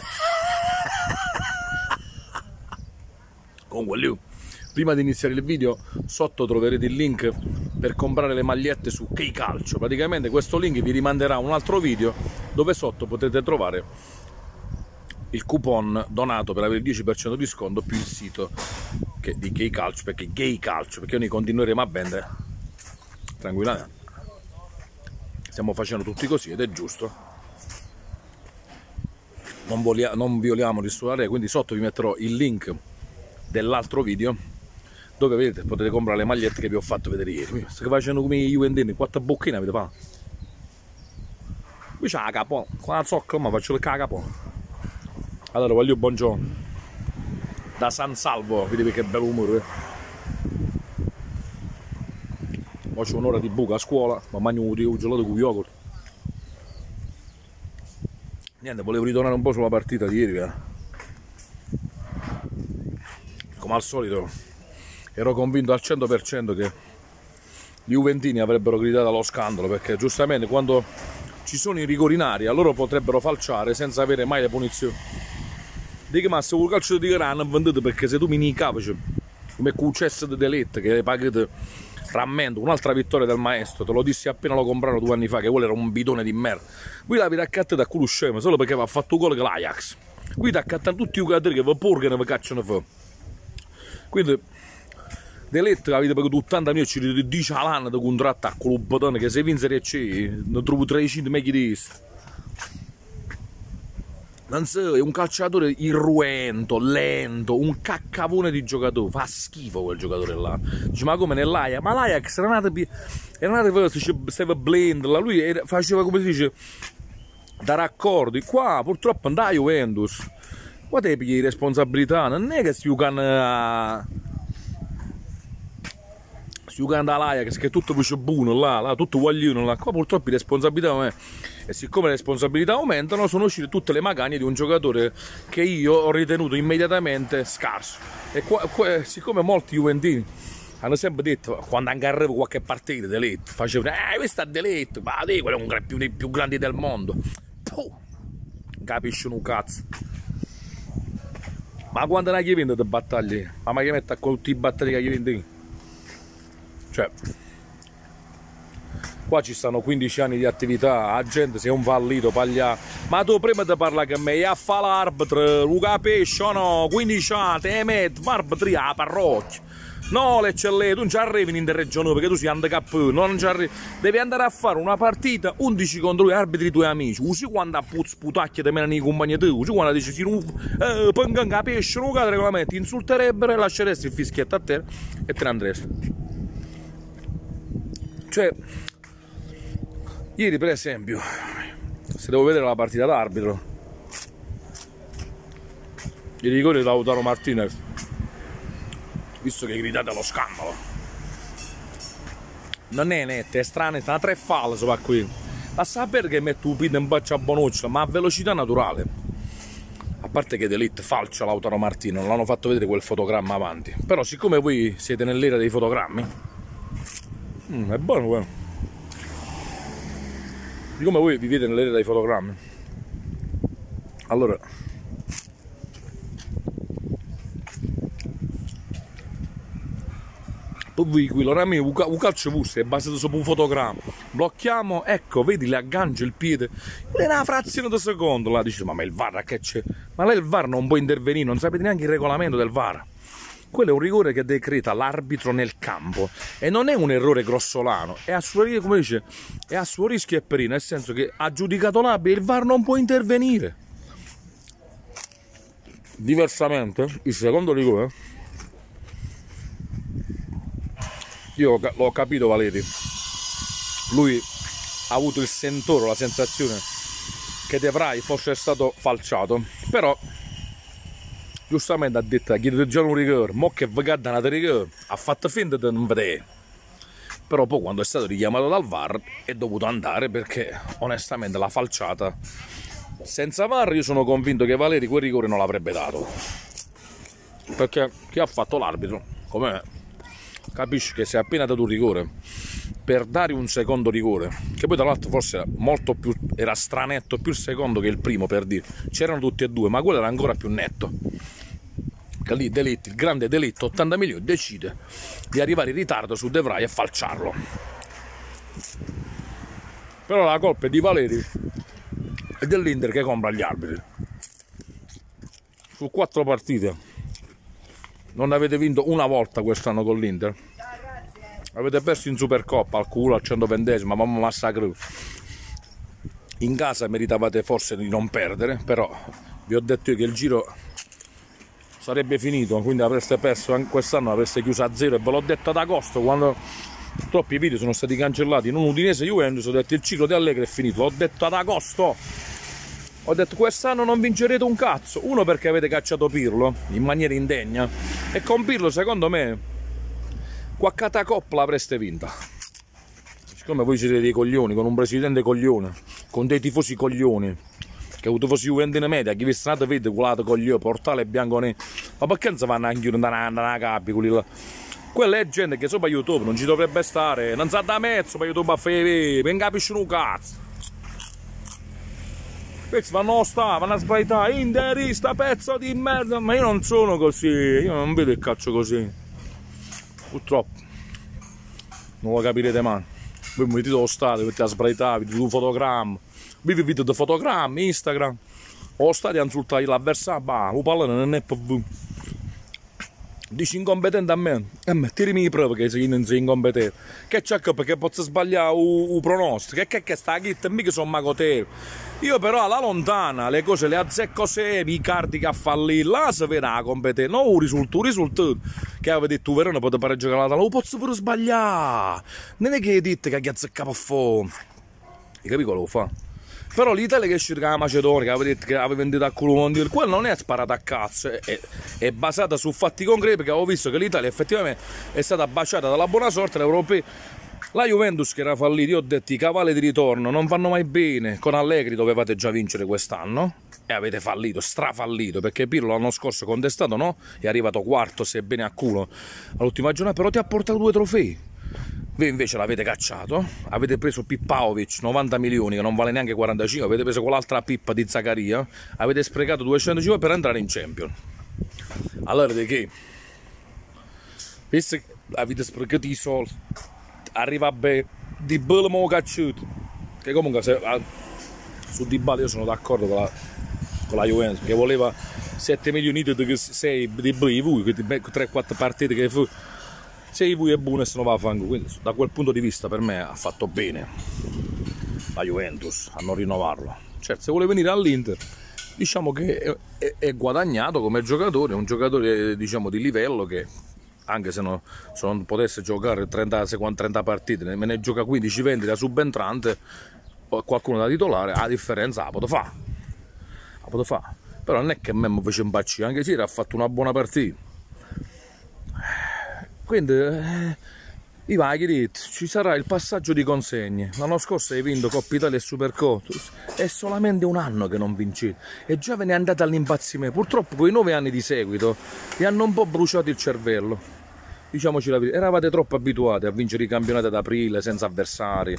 Comunque, Liu, prima di iniziare il video, sotto troverete il link per comprare le magliette su Key Calcio. Praticamente questo link vi rimanderà a un altro video dove sotto potete trovare il coupon donato per avere il 10% di sconto più il sito di Gay Calcio, perché Gay Calcio, perché noi continueremo a vendere tranquillamente. Stiamo facendo tutti così ed è giusto. Non, volia, non violiamo nessuna regola, quindi sotto vi metterò il link dell'altro video dove vedete potete comprare le magliette che vi ho fatto vedere ieri. State facendo come i Juventini, quattro bocchine avete fatto? Qui c'è la capo, con la zocca ma faccio il capo. Allora voglio buongiorno da San Salvo, vedi che bello umore. Faccio un'ora di buca a scuola, ma mangio un gelato con yogurt. Niente, volevo ritornare un po' sulla partita di ieri. Eh. Come al solito, ero convinto al 100% che gli Juventini avrebbero gridato allo scandalo perché giustamente quando ci sono i rigori in aria loro potrebbero falciare senza avere mai le punizioni Dico ma se vuoi calcio di grano vendete perché se tu mi capace come cuccesso di delette che pagate rammento un'altra vittoria del maestro te lo dissi appena lo comprarono due anni fa che quello era un bidone di merda. Qui l'avete accattato da culo scemo solo perché aveva fatto gol con l'Ajax. Qui ti accattano tutti i giocatori che vi porgano e vi cacciano fuori. Quindi Delette avete pagato 80 milioni dite 10 all'anno di contratto a quello bottone che se vince e c'è ne trovo 300 meglio di questo so, è un calciatore irruento, lento, un caccavone di giocatore. Fa schifo quel giocatore là. Dice, ma come nell'Ajax? Ma l'Ajax era nato, era nato stava blend, là. lui era, faceva come si dice, da raccordi. Qua purtroppo andava a Juventus. Qua te pigli responsabilità, non è che si giocano si giocando all'Ajax che è tutto più buono là, là, tutto guaglione là, qua purtroppo responsabilità non è e siccome le responsabilità aumentano sono uscite tutte le magagne di un giocatore che io ho ritenuto immediatamente scarso. E qua, qua, siccome molti juventini hanno sempre detto quando anche arriva qualche partita Delete facevano eh questo è Delete ma dì, quello è uno dei più, più grandi del mondo. Puh, capisci un cazzo. Ma quando non hai vinto le battaglie? Ma che mette a tutti i battaglie che hai vinto cioè, qua ci stanno 15 anni di attività, la gente si è un fallito, paglia. Ma tu prima di parlare con me, a fa l'arbitro, Luca Pesce, no, 15 anni, te metti, l'arbitro a parrocchia. No, l'eccellente, tu non ci arrivi in interregione perché tu sei handicappato, non ci arrivi. Devi andare a fare una partita 11 contro gli arbitri tuoi amici. Usi quando a puzz putacchia te menano i compagni tuoi, usi quando dici si eh, pengan pesce, non cade regolamenti, insulterebbero e lasceresti il fischietto a te e te ne andresti. Cioè, ieri per esempio, se devo vedere la partita d'arbitro, i rigori di Lautaro Martinez, visto che gridate allo scandalo, non è netta, è strana, stanno tre falle sopra qui. A sapere che metto un pito in baccia a Bonuccia, ma a velocità naturale. A parte che Delete falcia Lautaro Martino, non l'hanno fatto vedere quel fotogramma avanti. Però siccome voi siete nell'era dei fotogrammi, Mm, è buono quello. Siccome voi vivete nell'era dei fotogrammi, allora l'orame un calcio vusse è basato su un fotogramma. Blocchiamo ecco vedi le aggancia il piede. È una frazione di secondo là. Dici ma, ma il VAR che c'è? Ma lei il VAR non può intervenire non sapete neanche il regolamento del VAR quello è un rigore che decreta l'arbitro nel campo. E non è un errore grossolano, è a suo, dice, è a suo rischio e perino, nel senso che ha giudicato l'arbitro, il VAR non può intervenire. Diversamente, il secondo rigore, io l'ho capito Valeri, lui ha avuto il sentore, la sensazione che De Vrij fosse stato falciato, però giustamente ha detto chiedete già un rigore, mo che vi una rigore, ha fatto finta di non vedere. Però poi quando è stato richiamato dal VAR è dovuto andare perché onestamente la falciata senza VAR io sono convinto che Valeri quel rigore non l'avrebbe dato. Perché chi ha fatto l'arbitro, come capisci che se appena dato un rigore per dare un secondo rigore, che poi tra l'altro forse era molto più era stranetto più il secondo che il primo per dire, c'erano tutti e due, ma quello era ancora più netto. Lì Delitti, il grande delitto 80 milioni, decide di arrivare in ritardo su De Vrij e falciarlo. Però la colpa è di Valeri e dell'Inter che compra gli arbitri. Su quattro partite non avete vinto una volta quest'anno con l'Inter avete perso in Supercoppa al culo al 120 ma mamma massacro in casa meritavate forse di non perdere però vi ho detto io che il giro sarebbe finito quindi avreste perso anche quest'anno avreste chiuso a zero. E ve l'ho detto ad agosto quando troppi video sono stati cancellati non Udinese Juventus ho detto il ciclo di Allegri è finito. L'ho detto ad agosto. Ho detto quest'anno non vincerete un cazzo. Uno perché avete cacciato Pirlo in maniera indegna. E con Pirlo secondo me quaccata coppa l'avreste vinta. Siccome voi siete dei coglioni, con un presidente coglione, con dei tifosi coglioni, che i tifosi Juventus media, chi vi state vede culato coglione, portale bianco ne... Ma perché non si vanno anche da una capi quelli là? Quella è gente che sopra YouTube non ci dovrebbe stare, non sa da mezzo per YouTube a fare, non capiscono un cazzo. Questi vanno a stare, vanno a sbagliare, interista, pezzo di merda, ma io non sono così, io non vedo il calcio così. Purtroppo. Non lo capirete mai. Voi mettete lo stadio, mettete a sbraitare, vedete un fotogramma vi vedete fotogrammi, Instagram o stadio a insultare l'avversario, bah, lo pallone non è per voi dici incompetente a me. E a me tirami le prove che non sei incompetente. Che c'è che perché posso sbagliare il pronostico? Che che che sta qui mica sono mago te. Io però alla lontana le cose le azzecco semi, i cardi che ha fallito, là si vede la competenza, non un risultato, un risultato che aveva detto Verona poteva pareggiare la lo posso pure sbagliare, non è che hai detto che ha azzeccato a fuoco, hai capito quello fa? Però l'Italia che è uscita dalla Macedonia, che aveva detto che aveva venduto a culo mondiale, quello non è sparata a cazzo, è, è, basata su fatti concreti perché avevo visto che l'Italia effettivamente è stata baciata dalla buona sorte dell'Europeo la Juventus che era fallita, io ho detto i cavalli di ritorno non vanno mai bene. Con Allegri dovevate già vincere quest'anno e avete fallito, strafallito, perché Pirlo l'anno scorso contestato no? È arrivato quarto, sebbene a culo all'ultima giornata, però ti ha portato due trofei. Voi invece l'avete cacciato, avete preso Pippaovic 90 milioni che non vale neanche 45, avete preso quell'altra pippa di Zaccaria, avete sprecato 250 per entrare in Champions. Allora di che? Visto che avete sprecato i soldi, arriva bene Di Bale mo cacciuto che comunque se, a, su Di Bale io sono d'accordo con la, con la Juventus che voleva 7 milioni di 6 di voi 3-4 partite che fu 6 voi è buono e se non va a fango quindi da quel punto di vista per me ha fatto bene la Juventus a non rinnovarlo certo se vuole venire all'Inter diciamo che è, è, è, guadagnato come giocatore, un giocatore diciamo di livello che anche se non, se non potesse giocare 30, 30 partite, me ne gioca 15-20 da subentrante, qualcuno da titolare, a differenza la potevo fare. La potevo fare. Però non è che a me mi fece impazzire, anche se era fatto una buona partita. Quindi, eh, i vari ci sarà il passaggio di consegne. L'anno scorso hai vinto Coppa Italia e Supercotus. È solamente un anno che non vincete. E già ve ne andate all'impazzimento. Purtroppo quei nove anni di seguito vi hanno un po' bruciato il cervello diciamoci la verità, eravate troppo abituati a vincere i campionati ad aprile senza avversari,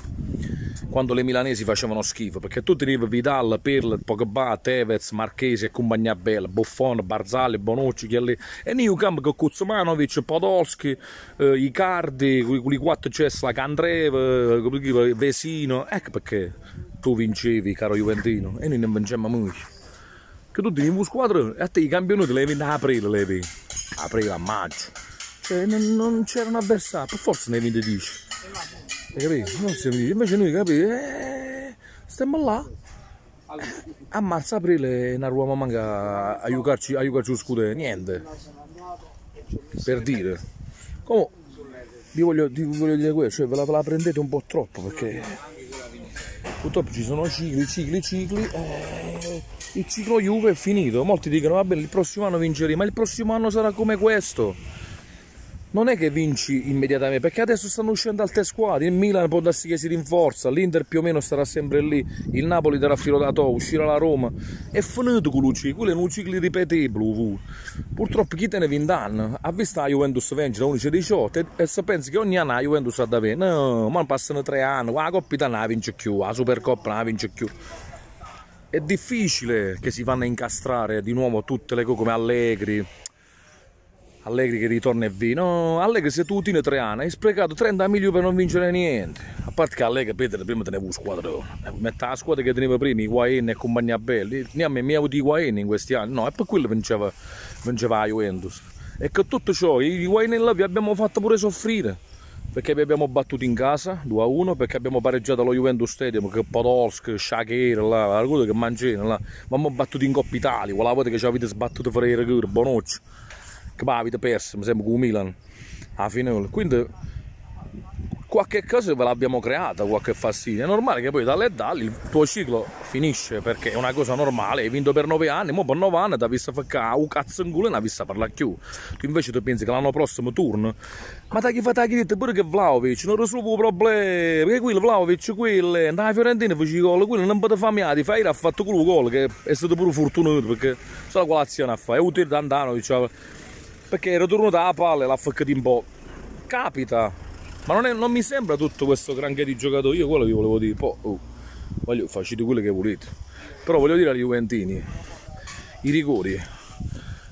quando le milanesi facevano schifo, perché tu tenevi Vidal, Pirlo, Pogba, Tevez, Marchesi e compagnia bella, Buffon, Barzali, Bonucci, quelli... e Newcamp con Kuzmanovic, Podolski, eh, Icardi, quei quattro Cesla, Candreva, Vesino, ecco perché tu vincevi, caro Juventino, e noi non vinciamo mai. Che tu tenevi un squadro e a te i campionati hai vinti a aprile, li hai aprile a maggio. Cioè, non, non c'erano avversari, per forza ne vende 10. Hai capito? Non si vede. Invece noi, capito? Eh, stiamo là. A marzo, aprile, non arriviamo manca a aiutarci, a aiutarci lo scudo, niente. Per dire. Comunque, vi voglio, vi voglio dire questo, cioè ve la, la, prendete un po' troppo perché purtroppo ci sono cicli, cicli, cicli. Eh, il ciclo Juve è finito. Molti dicono, vabbè, il prossimo anno vinceremo, ma il prossimo anno sarà come questo non è che vinci immediatamente, perché adesso stanno uscendo altre squadre, il Milan può darsi che si rinforza, l'Inter più o meno starà sempre lì, il Napoli darà filo da to, uscirà la Roma, è finito con l'UCI, quello è un ciclo ripetibile, purtroppo chi te ne vince anni, ha visto la Juventus vincere 11-18 e se pensi che ogni anno la Juventus ha da vincere, no, ma passano tre anni, la Coppa Italia non vince più, la Supercoppa non vince più, è difficile che si vanno a incastrare di nuovo tutte le cose come Allegri, Allegri che ritorna e via. No, Allegri se tu tieni tre anni hai sprecato 30 milioni per non vincere niente. A parte che Allegri Peter prima tenevo un squadrone. Metta la squadra che tenevo prima, i Guain e compagnia belli. Ne a me mi ha avuto i Guain in questi anni. No, e per quello vinceva, vinceva la Juventus. E che tutto ciò, i Guain là vi abbiamo fatto pure soffrire. Perché vi abbiamo battuto in casa 2-1, perché abbiamo pareggiato allo Juventus Stadium, che Podolsk, Shakir, là, la cosa che mangiano. Ma abbiamo battuto in Coppa Italia, quella volta che ci avete sbattuto fuori i rigori, Bonocci che avete perso, mi sembra con il Milan alla finale. Quindi qualche cosa ve l'abbiamo creata, qualche fastidio. È normale che poi dalle dalle il tuo ciclo finisce perché è una cosa normale, hai vinto per 9 anni, ma per 9 anni ti ha visto fare un cazzo in culo e non ha visto parlare più. Tu invece tu pensi che l'anno prossimo turno, ma da chi fa la chiedete pure che Vlaovic non risolve il problema, perché quello Vlaovic, quello, andava a Fiorentina fece gol, quello non poteva fare miati, fai ha fatto quello gol che è stato pure fortunato perché sa la colazione a fare, è utile da Andanovic, perché ero tornato alla palla l'ha faccata un po'. Capita, ma non, è, non, mi sembra tutto questo granché di giocatori. Io quello vi volevo dire, poi oh, voglio facete quello che volete. Però voglio dire agli Juventini, i rigori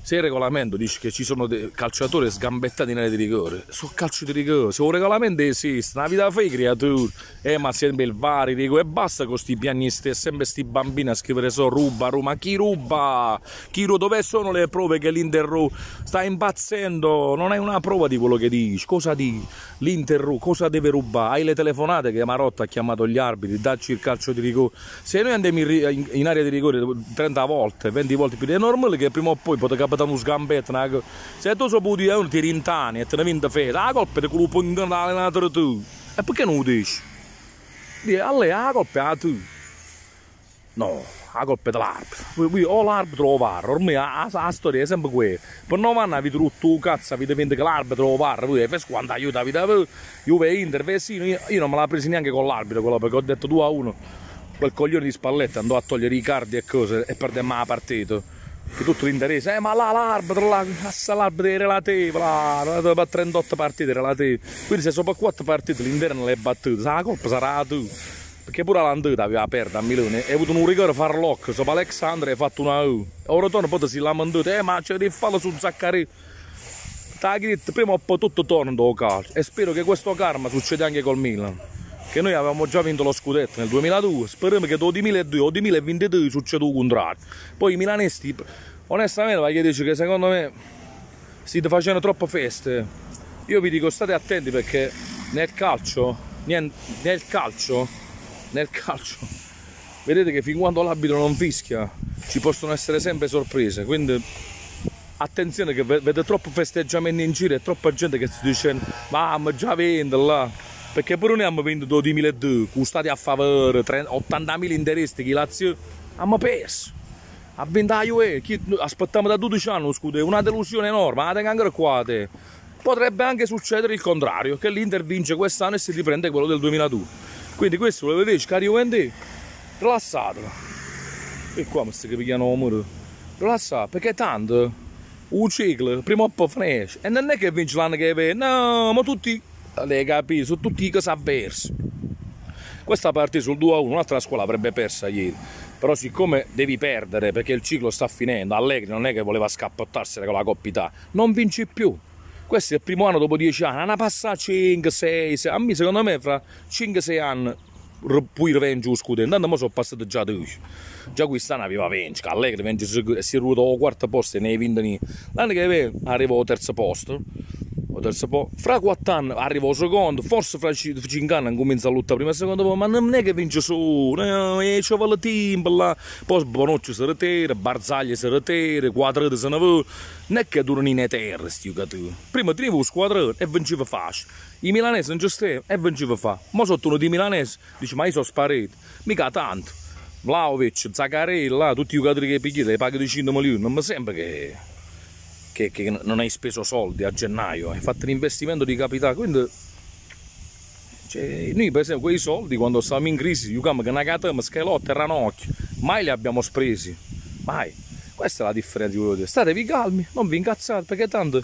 se il regolamento dice che ci sono dei calciatori sgambettati in area di rigore, su calcio di rigore, se un regolamento esiste, una vita fai creatura, eh ma sempre il vari, dico, e basta con questi pianisti e sempre sti bambini a scrivere so ruba, ruba, ma chi ruba? Chi ruba? Dove sono le prove che l'Inter sta impazzendo? Non hai una prova di quello che dici, cosa dici? L'Inter cosa deve rubare? Hai le telefonate che Marotta ha chiamato gli arbitri, dacci il calcio di rigore. Se noi andiamo in, in area di rigore 30 volte, 20 volte più, è normale che prima o poi potete capire capitano sgambetto, no? se tu so puoi dire, ti rintani e te ne vinta fede, la colpa è di quello che l'allenatore tu. E perché non lo dici? Dici, a lei la colpa è tu. No, la colpa dell'arbitro. O l'arbitro o VAR, ormai la, la, storia è sempre quella. Per non vanno a vita tutto cazzo, avete vinto che l'arbitro o VAR, voi fai quanto aiuta la vita, Juve Inter, sì, io, io non me l'ho presa neanche con l'arbitro, quello perché ho detto 2 a 1. Quel coglione di Spalletta andò a togliere i cardi e cose e perdemmo la partita che tutto l'interesse, eh ma là l'arbitro, là, l'arbitro è relativo, là, per 38 partite relative, quindi se sono per 4 partite l'interno le battute, la colpa sarà tu, perché pure l'andata aveva aperto a Milano, e ha avuto un rigore farlocco, sopra Alexandre ha fatto una U, ora torna poi si lamentato, eh ma c'è di fallo su Zaccarì, Taghi prima o poi tutto torna dopo calcio, e spero che questo karma succeda anche col Milan. Che noi avevamo già vinto lo scudetto nel 2002, speriamo che dal 2002 o 2022 succeda il contrario. Poi i milanesti, onestamente, voglio dire che secondo me state facendo troppe feste. Io vi dico state attenti perché nel calcio, nel calcio, nel calcio, vedete che fin quando l'arbitro non fischia ci possono essere sempre sorprese, quindi attenzione che vedete troppo festeggiamenti in giro e troppa gente che si dice ma già vinto là. Perché pure noi abbiamo venduto 2002 con stati a favore 80.000 interessi che Lazio abbiamo perso. A ventaglio e aspettiamo da 12 anni scudo è una delusione enorme la tengo ancora qua te. potrebbe anche succedere il contrario che l'Inter vince quest'anno e si riprende quello del 2002 quindi questo lo vedete cari UND rilassatelo e qua mi stai capendo amore rilassato perché tanto un ciclo prima o poi finisce. E non è che vince l'anno che viene. No ma tutti lei capito, sono tutti cose avverse. Questa partita sul 2-1, un'altra scuola avrebbe persa ieri, però siccome devi perdere perché il ciclo sta finendo, Allegri non è che voleva scappottarsene con la coppità, non vinci più. Questo è il primo anno dopo 10 anni, hanno passato 5, 6, 6, a me secondo me fra 5-6 anni poi rivengi lo scudetto, intanto mo sono passati già 12. Già quest'anno aveva 20, Allegri si è ruotato al quarto posto e ne hai vinto L'anno che arriva al terzo posto, terzo po'. Fra 4 anni arriva il secondo, forse fra 5 anni comincia a lottare prima e secondo, ma non è che vince solo, no, e ci vuole tempo là. Poi Bonucci si ritira, Barzagli si ritira, Quadrato se ne va. Non è che durano in eterno questi giocatori. Prima tenevo il squadrone e vinceva facile. I milanesi non ci stavano e vinceva fa. Ma sotto uno di milanesi dice, ma io sono sparito. Mica tanto. Vlaovic, Zaccarelli, là, tutti i giocatori che picchiate, paghi di 100 milioni, non mi sembra che che, che non hai speso soldi a gennaio, hai fatto un investimento di capitale, quindi cioè, noi per esempio quei soldi quando stavamo in crisi, una catena, schelotto e ranocchio, mai li abbiamo spresi, mai. Questa è la differenza di voi. Statevi calmi, non vi incazzate perché tanto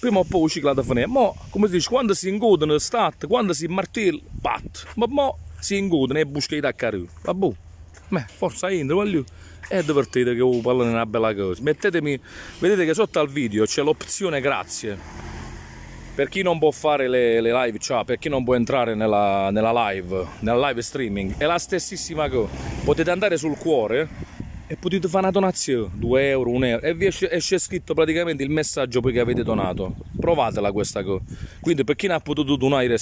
prima o poi ciclo finire. Ma come si dice, quando si ingodono stat, quando si martella, pat. Ma mo si ingodono e buscate a carino. Vabbè, forza entra, voglio. E divertite che vi parlo di una bella cosa. Mettetemi, vedete che sotto al video c'è l'opzione grazie. Per chi non può fare le, le live chat, per chi non può entrare nella, nella live, nella live streaming, è la stessissima cosa. Potete andare sul cuore e potete fare una donazione, 2 euro, 1 euro, e vi esce, esce, scritto praticamente il messaggio poi che avete donato. Provatela questa cosa. Quindi per chi non ha potuto donare ieri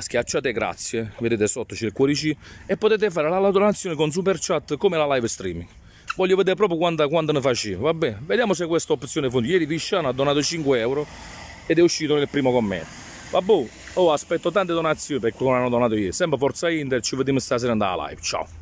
schiacciate grazie, vedete sotto c'è il cuoricino, e potete fare la donazione con super chat come la live streaming. Voglio vedere proprio quando, quando ne facevo, va bene? Vediamo se questa opzione funziona. Ieri Visciano ha donato 5 euro ed è uscito nel primo commento. Vabbè, oh, aspetto tante donazioni per come hanno donato ieri. Sempre Forza Inter, ci vediamo stasera andare live. Ciao!